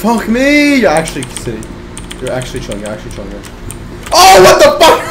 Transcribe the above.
Fuck me! You're actually sitting. You're actually chilling. You're actually chilling. Oh, what the fuck?